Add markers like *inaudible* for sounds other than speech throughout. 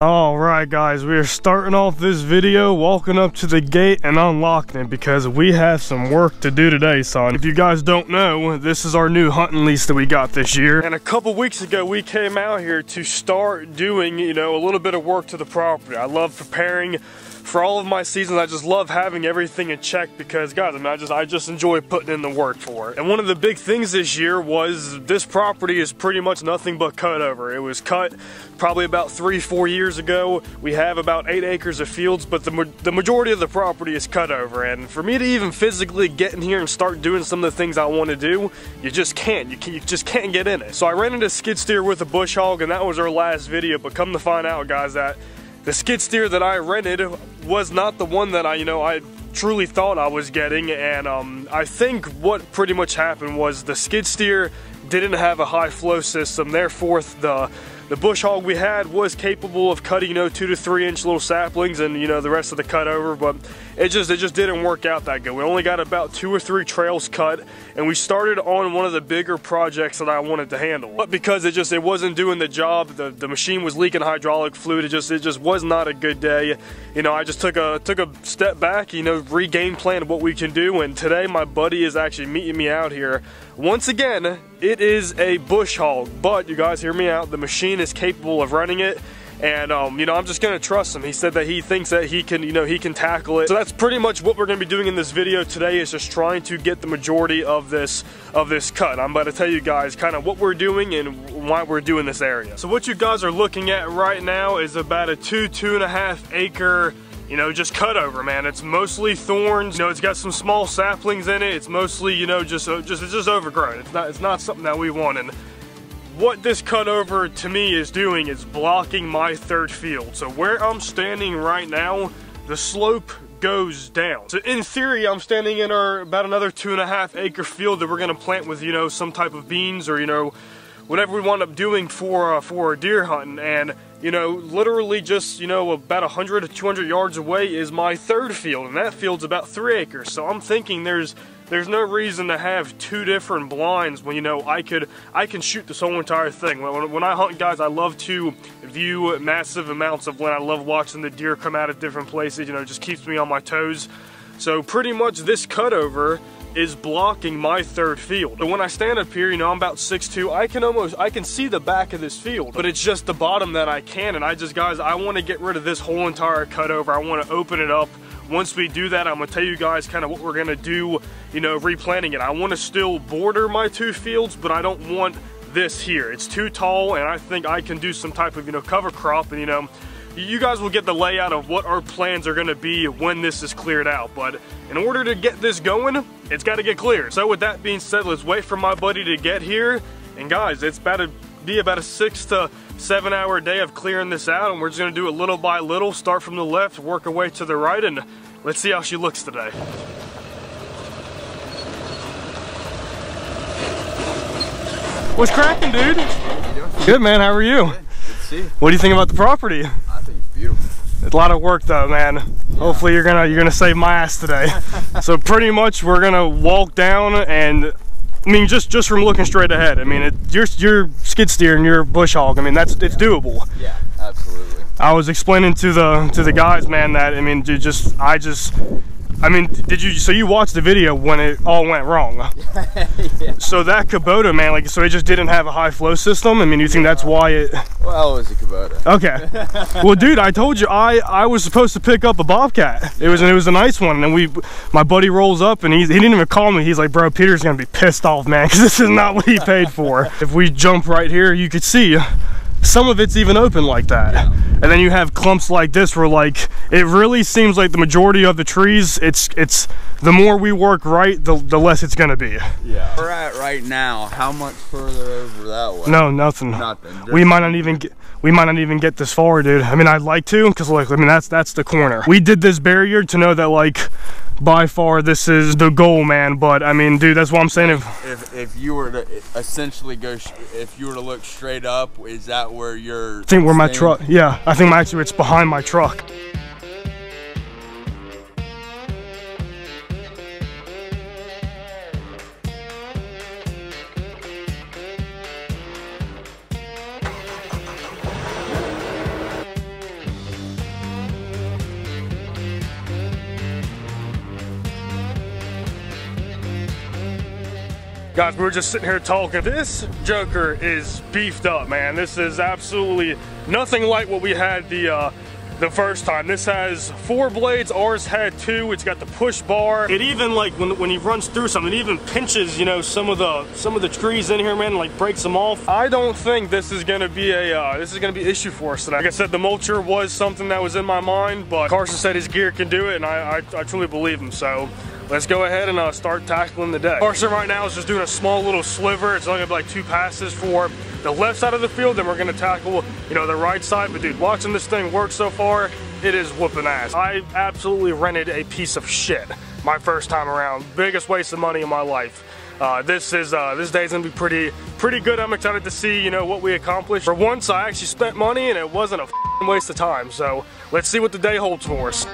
All right, guys, we are starting off this video, walking up to the gate and unlocking it because we have some work to do today, son. If you guys don't know, this is our new hunting lease that we got this year. And a couple weeks ago, we came out here to start doing, you know, a little bit of work to the property. I love preparing for all of my seasons, I just love having everything in check because, guys, I mean, I just, I just enjoy putting in the work for it. And one of the big things this year was this property is pretty much nothing but cut over. It was cut probably about three, four years ago. We have about eight acres of fields, but the, the majority of the property is cut over. And for me to even physically get in here and start doing some of the things I want to do, you just can't. You, can, you just can't get in it. So I rented a skid steer with a bush hog, and that was our last video. But come to find out, guys, that the skid steer that I rented was not the one that I, you know, I truly thought I was getting and um, I think what pretty much happened was the skid steer didn't have a high flow system. Therefore the the bush hog we had was capable of cutting, you know, two to three inch little saplings and, you know, the rest of the cut over, but it just, it just didn't work out that good. We only got about two or three trails cut and we started on one of the bigger projects that I wanted to handle. But because it just, it wasn't doing the job, the, the machine was leaking hydraulic fluid, it just, it just was not a good day. You know, I just took a, took a step back, you know, regain plan what we can do and today my buddy is actually meeting me out here. Once again, it is a bush hog, but you guys hear me out, the machine is capable of running it. And um, you know I'm just gonna trust him. He said that he thinks that he can you know he can tackle it. So that's pretty much what we're gonna be doing in this video today is just trying to get the majority of this of this cut. I'm about to tell you guys kind of what we're doing and why we're doing this area. So what you guys are looking at right now is about a two two and a half acre you know, just cut over, man. It's mostly thorns. You know, it's got some small saplings in it. It's mostly, you know, just uh, just it's just overgrown. It's not it's not something that we want. And what this cutover to me is doing is blocking my third field. So where I'm standing right now, the slope goes down. So in theory, I'm standing in our about another two and a half acre field that we're gonna plant with, you know, some type of beans or, you know, whatever we wind up doing for uh, for deer hunting. And you know, literally just you know about 100 to 200 yards away is my third field, and that field's about three acres. So I'm thinking there's there's no reason to have two different blinds when you know I could I can shoot this whole entire thing. When, when I hunt guys, I love to view massive amounts of land. I love watching the deer come out of different places. You know, it just keeps me on my toes. So pretty much this cutover is blocking my third field. And when I stand up here, you know, I'm about 6'2", I can almost, I can see the back of this field, but it's just the bottom that I can, and I just, guys, I want to get rid of this whole entire cutover. I want to open it up, once we do that, I'm gonna tell you guys kind of what we're gonna do, you know, replanting it. I wanna still border my two fields, but I don't want this here. It's too tall and I think I can do some type of, you know, cover crop and, you know, you guys will get the layout of what our plans are gonna be when this is cleared out. But in order to get this going, it's gotta get clear. So with that being said, let's wait for my buddy to get here. And guys, it's about to be about a six to seven hour day of clearing this out and we're just gonna do it little by little, start from the left, work our way to the right, and let's see how she looks today. What's cracking, dude? Good, man. How are you? Good. Good to see you. What do you think about the property? I think it's beautiful. It's a lot of work though, man. Yeah. Hopefully you're gonna you're gonna save my ass today. *laughs* so pretty much we're gonna walk down and I mean, just just from looking straight ahead. I mean, it, you're you're skid steer and you're bush hog. I mean, that's it's doable. Yeah, absolutely. I was explaining to the to the guys, man, that I mean, dude, just I just I mean, did you, so you watched the video when it all went wrong? *laughs* yeah. So that Kubota, man, like, so it just didn't have a high flow system? I mean, you think that's why it... Well, it was a Kubota. Okay. *laughs* well, dude, I told you, I, I was supposed to pick up a Bobcat. It was, it was a nice one, and we, my buddy rolls up, and he, he didn't even call me. He's like, bro, Peter's gonna be pissed off, man, because this is not what he paid for. *laughs* if we jump right here, you could see some of it's even open like that. Yeah. And then you have clumps like this where like, it really seems like the majority of the trees, it's, it's the more we work right, the, the less it's gonna be. Yeah. We're at right now, how much further over that way? No, nothing. Nothing. we might not even get, we might not even get this far, dude. I mean, I'd like to, cause like, I mean, that's, that's the corner. We did this barrier to know that like, by far this is the goal man. But i mean dude that's what i'm saying. If if, if you were to essentially go if you were to look straight up is that where you're i think where my truck yeah i think my, actually it's behind my truck Guys, we were just sitting here talking. This Joker is beefed up, man. This is absolutely nothing like what we had the uh, the first time. This has four blades, ours had two. It's got the push bar. It even like when when he runs through something, it even pinches, you know, some of the some of the trees in here, man, like breaks them off. I don't think this is gonna be a uh, this is gonna be issue for us today. Like I said, the mulcher was something that was in my mind, but Carson said his gear can do it, and I I, I truly believe him. So let's go ahead and uh, start tackling the day. Carson right now is just doing a small little sliver. It's only gonna be like two passes for the left side of the field, then we're gonna tackle, you know, the right side. But dude, watching this thing work so far, it is whooping ass. I absolutely rented a piece of shit my first time around. Biggest waste of money in my life. Uh, this is uh, this day's gonna be pretty pretty good. I'm excited to see you know what we accomplished. For once, I actually spent money and it wasn't a waste of time. So let's see what the day holds for us.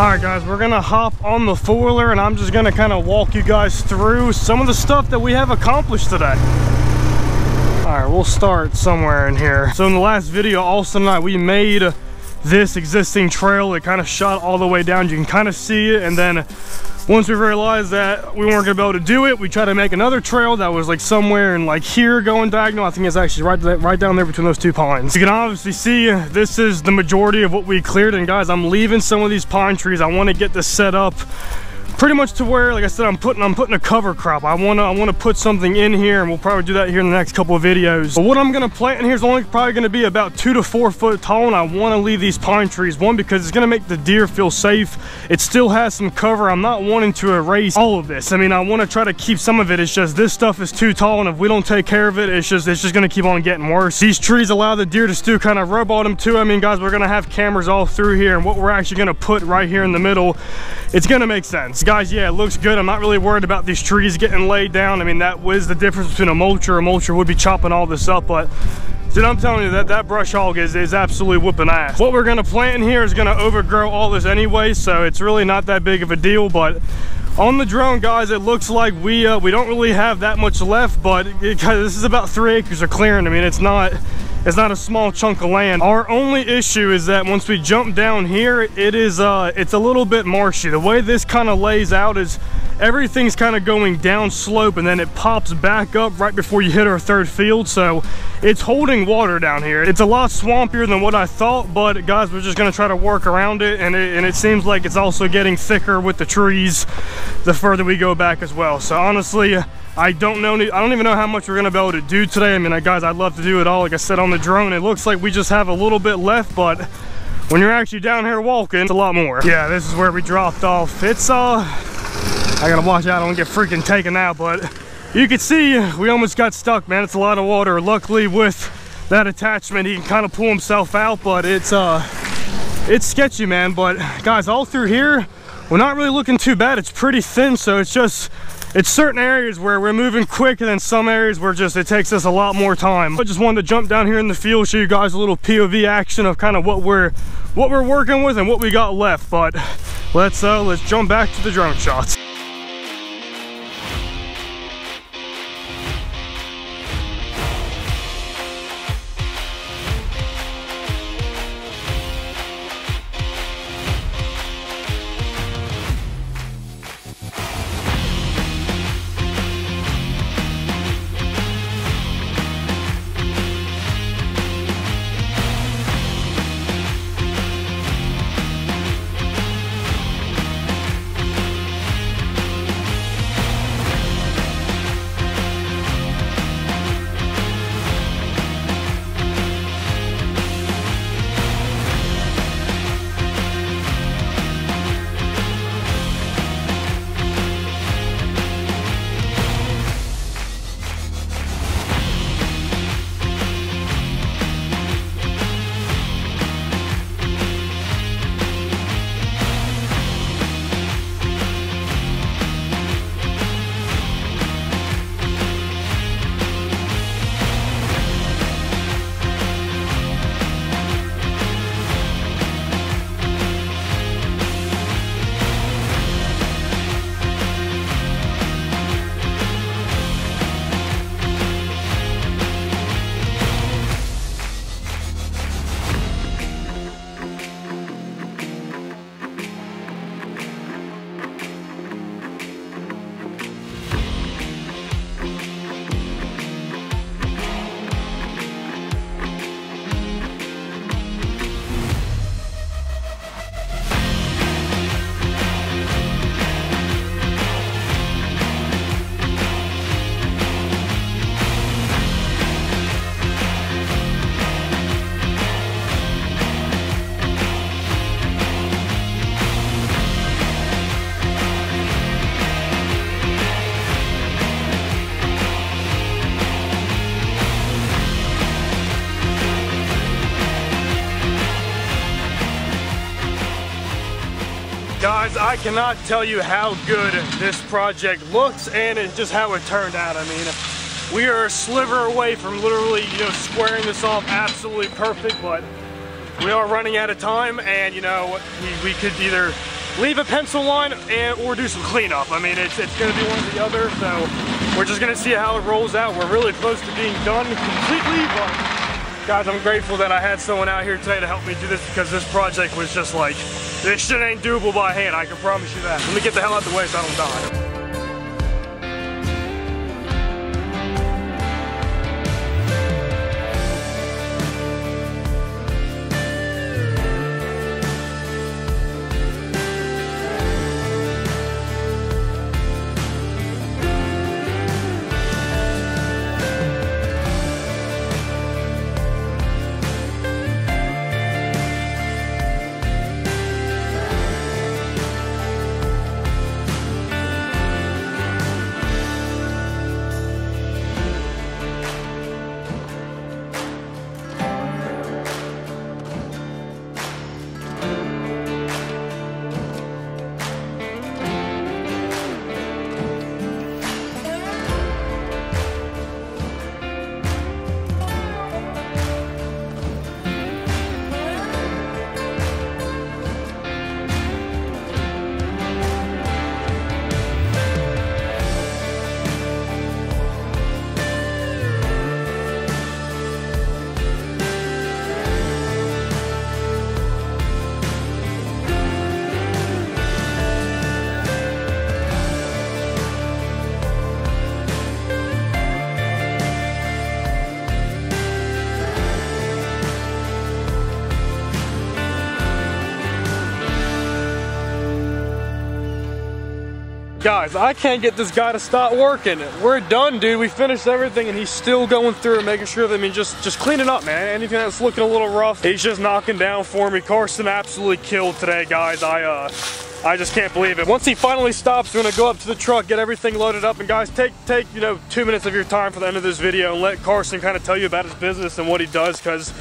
All right, guys, we're gonna hop on the four-wheeler and I'm just gonna kind of walk you guys through some of the stuff that we have accomplished today. All right, we'll start somewhere in here. So in the last video, Austin and I, we made this existing trail. It kind of shot all the way down. You can kind of see it. And then once we realized that we weren't gonna be able to do it, we tried to make another trail that was like somewhere in like here going diagonal. I think it's actually right, right down there between those two pines. You can obviously see this is the majority of what we cleared. And guys, I'm leaving some of these pine trees. I wanna get this set up pretty much to where like i said i'm putting i'm putting a cover crop. I want to i want to put something in here and we'll probably do that here in the next couple of videos. But what i'm to plant in here is only probably to be about two to four foot tall and i want to leave these pine trees. One because it's to make the deer feel safe. It still has some cover. I'm not wanting to erase all of this. I mean i want to try to keep some of it. It's just this stuff is too tall and if we don't take care of it it's just it's just to keep on getting worse. These trees allow the deer to still kind of rub on them too. I mean guys we're to have cameras all through here and what we're actually to put right here in the middle it's to make sense guys yeah it looks good. I'm not really worried about these trees getting laid down. I mean, that was the difference between a mulcher. A mulcher would be chopping all this up, but Dude, I'm telling you that that brush hog is, is absolutely whooping ass. What we're gonna plant in here is gonna overgrow all this anyway, so it's really not that big of a deal, but on the drone, guys, it looks like we uh, we don't really have that much left, but *laughs* it, this is about three acres of clearing. I mean, it's not, it's not a small chunk of land. Our only issue is that once we jump down here, it is, uh, it's a little bit marshy. The way this kind of lays out is everything's kind of going down slope and then it pops back up right before you hit our third field. So it's holding water down here. It's a lot swampier than what I thought, but guys, we're just gonna try to work around it. And it, and it seems like it's also getting thicker with the trees the further we go back as well. So honestly, I don't know, I don't even know how much we're gonna be able to do today. I mean, guys, I'd love to do it all. Like I said on the drone, it looks like we just have a little bit left, but when you're actually down here walking, it's a lot more. Yeah, this is where we dropped off. It's, uh, I gotta watch out, I don't get freaking taken out, but you can see we almost got stuck, man. It's a lot of water. Luckily with that attachment, he can kind of pull himself out, but it's uh, it's sketchy, man. But guys, all through here, we're not really looking too bad. It's pretty thin, so it's just, it's certain areas where we're moving quick and then some areas where just it takes us a lot more time. I just wanted to jump down here in the field, show you guys a little POV action of kind of what we're what we're working with and what we got left. But let's uh let's jump back to the drone shots. Guys, I cannot tell you how good this project looks and just how it turned out. I mean, we are a sliver away from literally, you know, squaring this off absolutely perfect, but we are running out of time and, you know, we, we could either leave a pencil line and, or do some cleanup. I mean, it's, it's gonna be one or the other, so we're just gonna see how it rolls out. We're really close to being done completely, but guys, I'm grateful that I had someone out here today to help me do this because this project was just like, this shit ain't doable by hand, I can promise you that. Let me get the hell out of the way so I don't die. Guys, I can't get this guy to stop working. We're done, dude. We finished everything and he's still going through and making sure that, I mean, just, just cleaning up, man. Anything that's looking a little rough, he's just knocking down for me. Carson absolutely killed today, guys. I, uh, I just can't believe it. Once he finally stops, we're gonna go up to the truck, get everything loaded up, and guys, take take you know two minutes of your time for the end of this video and let Carson kind of tell you about his business and what he does, because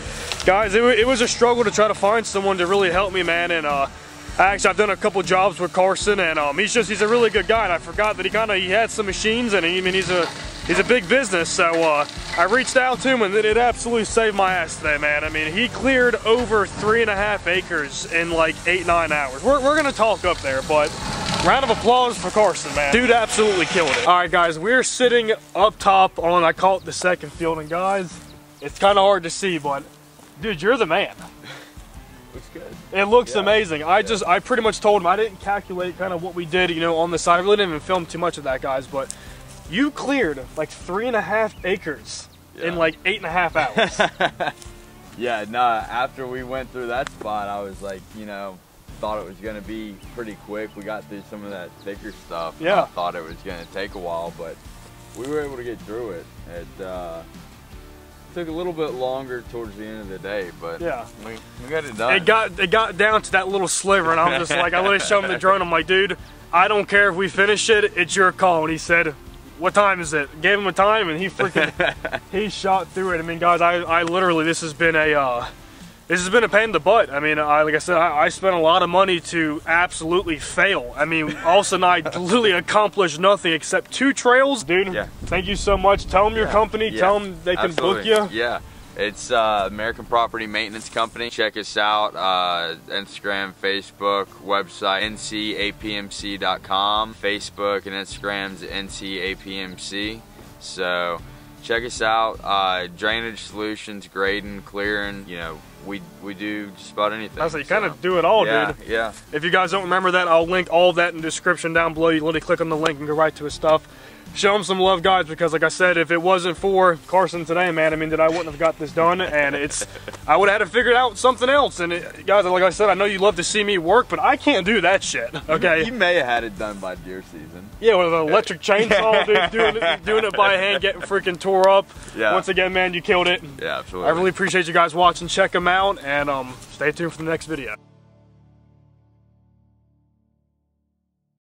guys, it, it, was a struggle to try to find someone to really help me, man, and uh, actually I've done a couple jobs with Carson, and um, he's just he's a really good guy, and I forgot that he kind of he had some machines, and he, I mean he's a he's a big business, so uh, I reached out to him, and it absolutely saved my ass today, man. I mean, he cleared over three and a half acres in like eight nine hours. We're we're gonna talk up there, but Round of applause for Carson, man. Dude absolutely killed it. All right, guys, we're sitting up top on, I call it the second field, and guys, it's kind of hard to see, but dude, you're the man. *laughs* Looks good. It looks yeah. amazing. I yeah. just, I pretty much told him, I didn't calculate kind of what we did, you know, on the side. I really didn't even film too much of that, guys, but you cleared like three and a half acres yeah. in like eight and a half hours. *laughs* yeah, nah, after we went through that spot, I was like, you know, thought it was going to be pretty quick. We got through some of that thicker stuff. Yeah. I thought it was going to take a while, but we were able to get through it. It uh, took a little bit longer towards the end of the day, but yeah, we, we got it done. It got it got down to that little sliver, and I'm just like, I let show him the *laughs* drone. I'm like, dude, I don't care if we finish it. It's your call. And he said, what time is it? Gave him a time, and he freaking *laughs* he shot through it. I mean, guys, I I literally this has been a. Uh, this has been a pain in the butt. I mean, I, like I said, I, I, spent a lot of money to absolutely fail. I mean, Austin and I literally accomplished nothing except two trails. Dude, yeah. thank you so much. Tell them your company. Yeah. Tell them they can absolutely. book you. Yeah. It's uh, American Property Maintenance Company. Check us out, uh, Instagram, Facebook, website, ncapmc.com. Facebook and Instagram's ncapmc. So check us out. Uh, drainage solutions, grading, clearing, you know, we we do just about anything. I say you so. kind of do it all, yeah, dude. Yeah. If you guys don't remember that, I'll link all that in the description down below. You literally click on the link and go right to his stuff show him some love, guys, because like I said, if it wasn't for Carson today, man, I mean, that I wouldn't have got this done, and it's, I would have had to figure out something else, and it, guys, like I said, I know you love to see me work, but I can't do that shit, *laughs* okay? You may have had it done by deer season. Yeah, with an electric *laughs* chainsaw, dude, doing it, doing it by hand, getting freaking tore up. Yeah. Once again, man, you killed it. Yeah, absolutely. I really appreciate you guys watching. Check them out, and um, stay tuned for the next video.